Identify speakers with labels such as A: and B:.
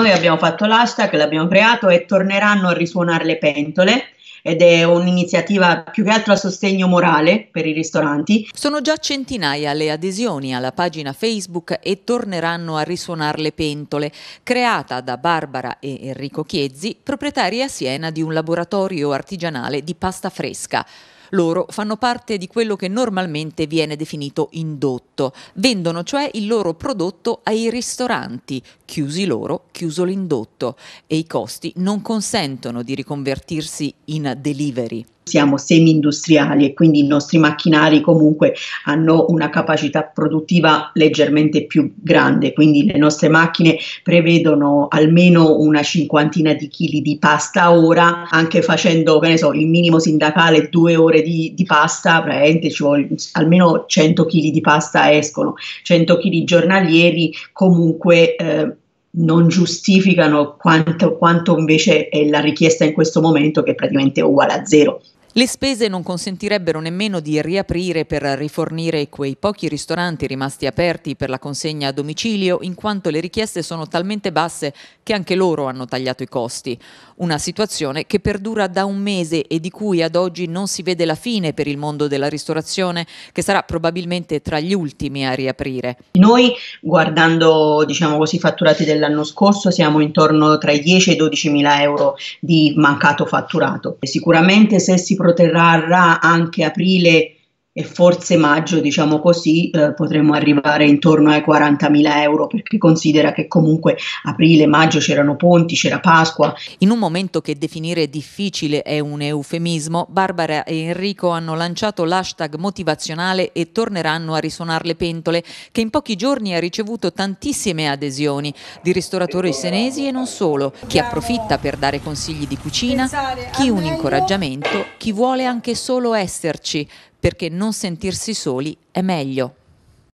A: Noi abbiamo fatto l'hashtag, l'abbiamo creato e torneranno a risuonare le pentole ed è un'iniziativa più che altro a sostegno morale per i ristoranti.
B: Sono già centinaia le adesioni alla pagina Facebook e torneranno a risuonare le pentole, creata da Barbara e Enrico Chiezzi, proprietari a Siena di un laboratorio artigianale di pasta fresca. Loro fanno parte di quello che normalmente viene definito indotto. Vendono cioè il loro prodotto ai ristoranti, chiusi loro, chiuso l'indotto, e i costi non consentono di riconvertirsi in delivery
A: siamo semi-industriali e quindi i nostri macchinari comunque hanno una capacità produttiva leggermente più grande, quindi le nostre macchine prevedono almeno una cinquantina di chili di pasta ora, anche facendo, che ne so, il minimo sindacale due ore di, di pasta, praticamente ci vuole almeno 100 kg di pasta escono, 100 kg giornalieri comunque eh, non giustificano quanto, quanto invece è la richiesta in questo momento che è praticamente uguale a zero.
B: Le spese non consentirebbero nemmeno di riaprire per rifornire quei pochi ristoranti rimasti aperti per la consegna a domicilio, in quanto le richieste sono talmente basse che anche loro hanno tagliato i costi. Una situazione che perdura da un mese e di cui ad oggi non si vede la fine per il mondo della ristorazione, che sarà probabilmente tra gli ultimi a riaprire.
A: Noi, guardando diciamo i fatturati dell'anno scorso, siamo intorno tra i 10 e i 12 mila euro di mancato fatturato. Sicuramente se si protrarrà anche aprile e forse maggio, diciamo così, eh, potremmo arrivare intorno ai 40.000 euro perché considera che comunque aprile, maggio c'erano ponti, c'era Pasqua.
B: In un momento che definire difficile è un eufemismo, Barbara e Enrico hanno lanciato l'hashtag motivazionale e torneranno a risuonare le pentole che in pochi giorni ha ricevuto tantissime adesioni di ristoratori senesi e non solo, chi approfitta per dare consigli di cucina, chi un incoraggiamento, chi vuole anche solo esserci perché non sentirsi soli è meglio.